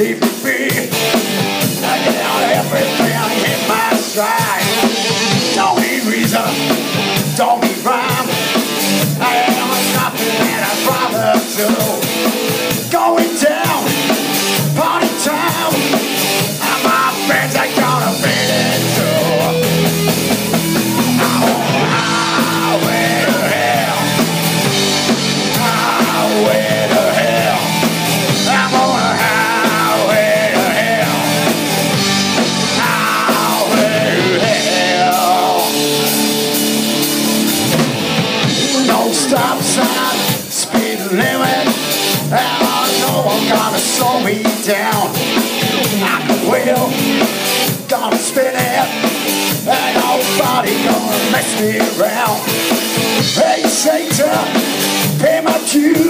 leave me be. I get out everything in my stride. Don't need reason, don't need rhyme. I am nothing that I'd rather do. Sign, speed limit. And no one gonna slow me down. I can wheel, gonna spin it. Ain't nobody gonna mess me around. Hey Satan, pay my dues.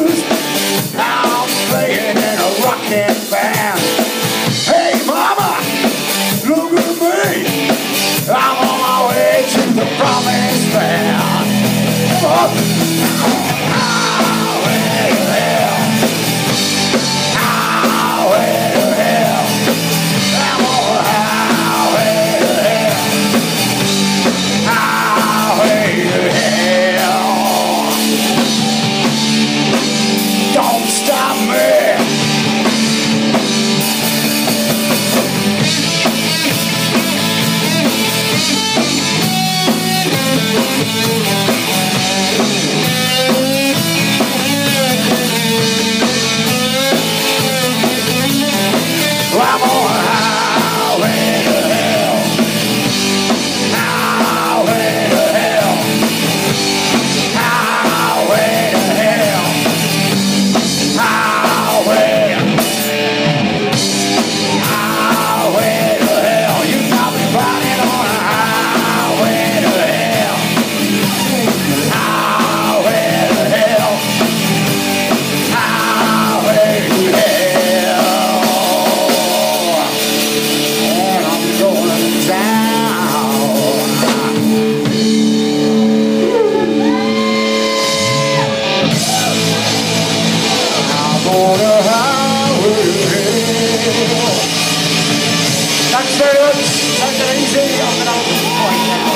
very much. That's an easy half.